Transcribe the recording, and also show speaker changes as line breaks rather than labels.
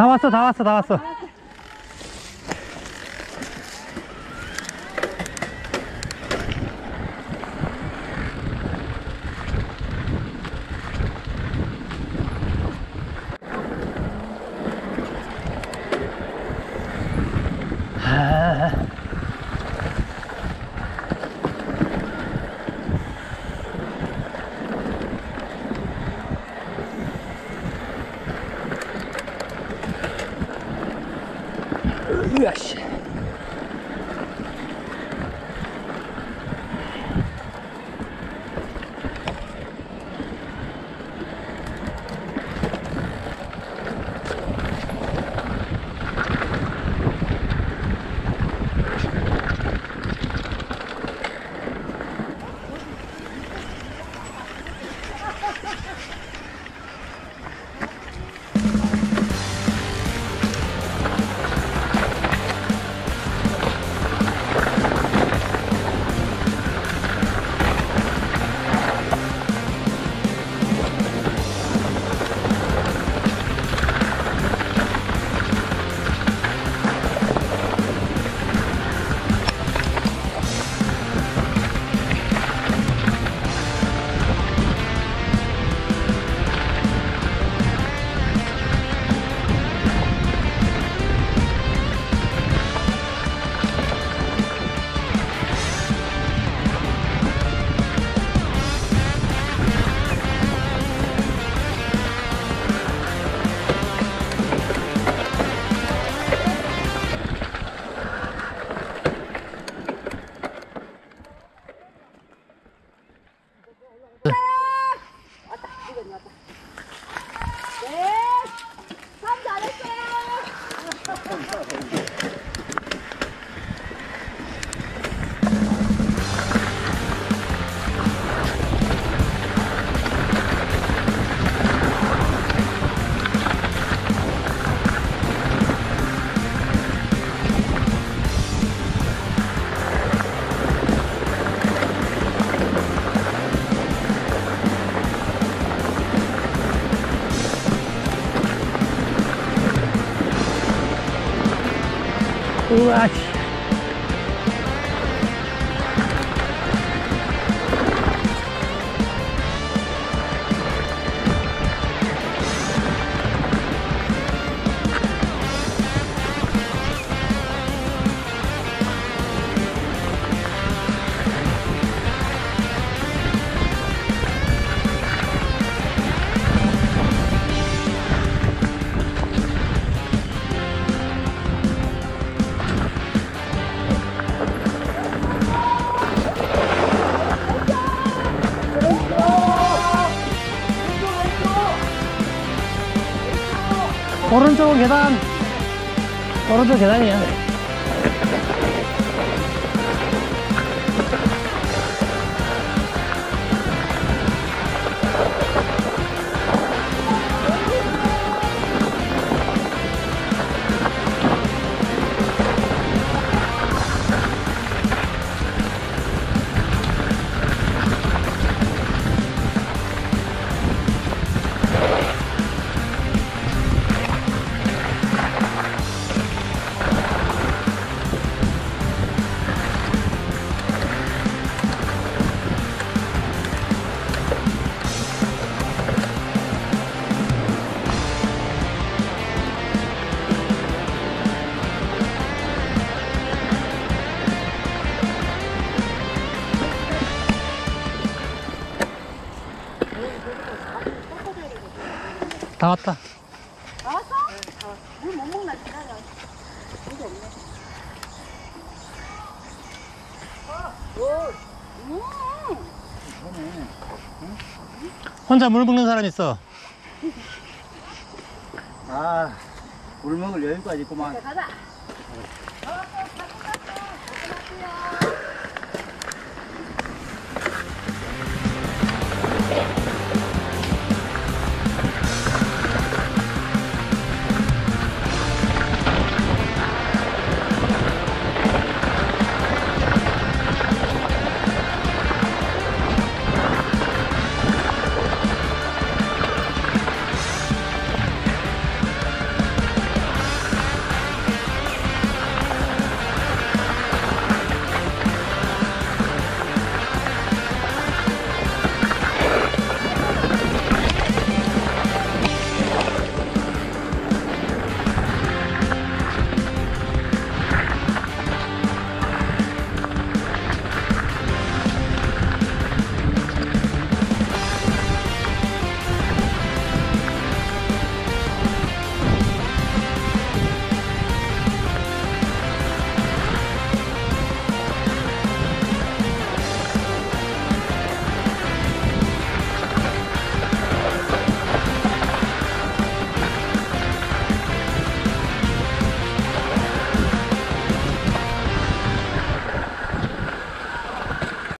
다 왔어, 다 왔어, 다 왔어. Right. 오른쪽 계단. 오른쪽 계단이야. 다 왔다.
나왔어? 물못 먹나 기다려. 물이 없네. 음.
혼자 물 붓는 사람 있어.
아, 물 먹을 여유까지 있구만.
가자.